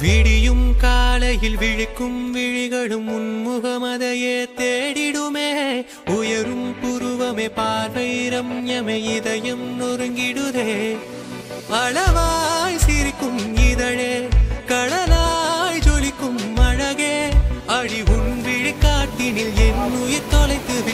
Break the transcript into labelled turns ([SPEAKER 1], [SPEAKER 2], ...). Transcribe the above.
[SPEAKER 1] விடியும் காலையில் விழிக்கும் விழிகளும் உன்முகமதையே தேடிடுமே. உயரும் புருவமே பார்வை ரம்யமே இதயம் நொறுங்கிடுதே. அளவாய் சிரிக்கும் இதழே கடலாய் ஜொலிக்கும் அழகே. அழி உன் விழிக்காட்டினில் என் உயிர் தொலைத்து